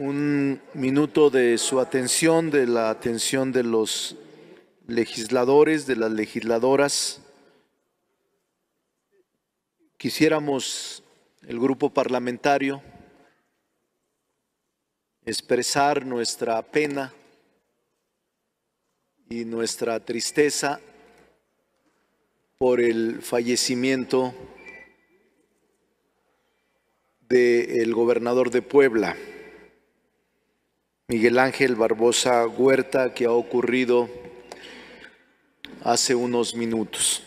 un minuto de su atención, de la atención de los legisladores, de las legisladoras. Quisiéramos, el grupo parlamentario, expresar nuestra pena y nuestra tristeza por el fallecimiento del gobernador de Puebla, Miguel Ángel Barbosa Huerta, que ha ocurrido hace unos minutos.